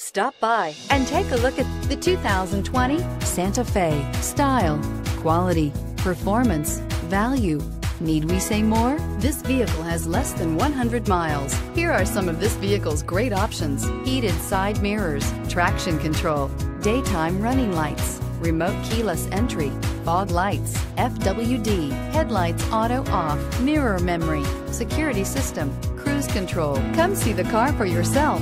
Stop by and take a look at the 2020 Santa Fe. Style, quality, performance, value. Need we say more? This vehicle has less than 100 miles. Here are some of this vehicle's great options. Heated side mirrors, traction control, daytime running lights, remote keyless entry, fog lights, FWD, headlights auto off, mirror memory, security system, cruise control. Come see the car for yourself.